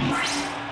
Yes.